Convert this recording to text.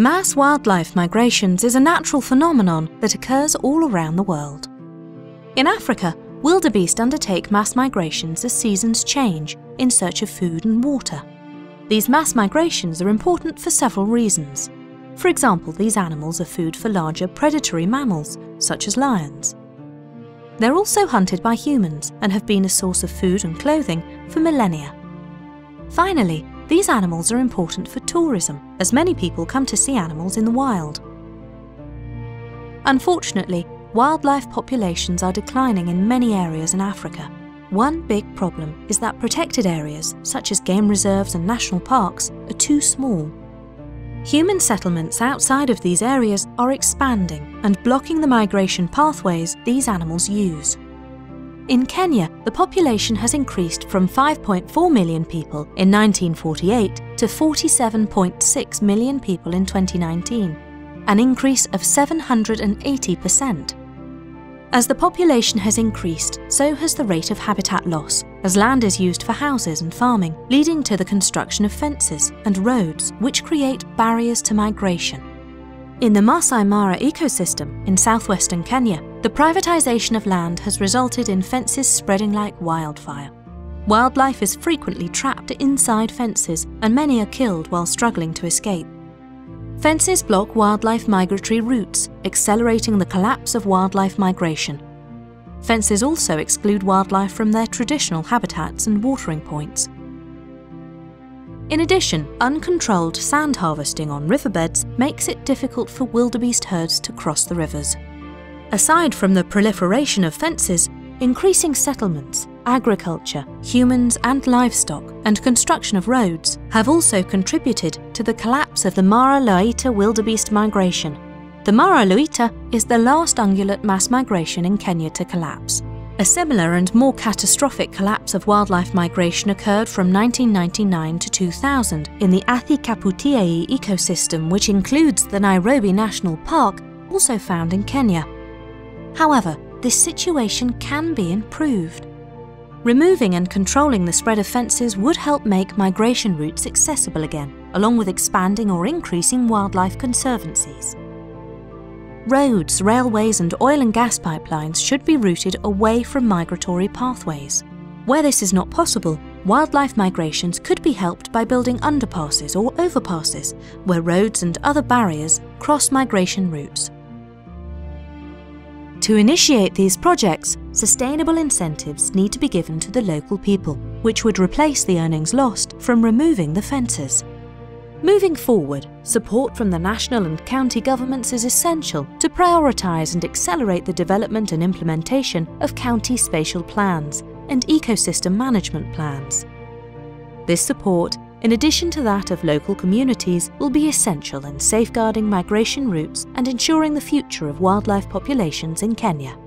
Mass wildlife migrations is a natural phenomenon that occurs all around the world. In Africa, wildebeest undertake mass migrations as seasons change in search of food and water. These mass migrations are important for several reasons. For example, these animals are food for larger predatory mammals, such as lions. They're also hunted by humans and have been a source of food and clothing for millennia. Finally, these animals are important for tourism, as many people come to see animals in the wild. Unfortunately, wildlife populations are declining in many areas in Africa. One big problem is that protected areas, such as game reserves and national parks, are too small. Human settlements outside of these areas are expanding and blocking the migration pathways these animals use. In Kenya, the population has increased from 5.4 million people in 1948 to 47.6 million people in 2019, an increase of 780%. As the population has increased, so has the rate of habitat loss, as land is used for houses and farming, leading to the construction of fences and roads, which create barriers to migration. In the Masai Mara ecosystem in southwestern Kenya, the privatisation of land has resulted in fences spreading like wildfire. Wildlife is frequently trapped inside fences and many are killed while struggling to escape. Fences block wildlife migratory routes, accelerating the collapse of wildlife migration. Fences also exclude wildlife from their traditional habitats and watering points, in addition, uncontrolled sand harvesting on riverbeds makes it difficult for wildebeest herds to cross the rivers. Aside from the proliferation of fences, increasing settlements, agriculture, humans and livestock, and construction of roads have also contributed to the collapse of the Mara Loita wildebeest migration. The Mara Loita is the last ungulate mass migration in Kenya to collapse. A similar and more catastrophic collapse of wildlife migration occurred from 1999 to 2000 in the Athi Kaputiei ecosystem, which includes the Nairobi National Park, also found in Kenya. However, this situation can be improved. Removing and controlling the spread of fences would help make migration routes accessible again, along with expanding or increasing wildlife conservancies. Roads, railways and oil and gas pipelines should be routed away from migratory pathways. Where this is not possible, wildlife migrations could be helped by building underpasses or overpasses, where roads and other barriers cross migration routes. To initiate these projects, sustainable incentives need to be given to the local people, which would replace the earnings lost from removing the fences. Moving forward, support from the national and county governments is essential to prioritise and accelerate the development and implementation of county spatial plans and ecosystem management plans. This support, in addition to that of local communities, will be essential in safeguarding migration routes and ensuring the future of wildlife populations in Kenya.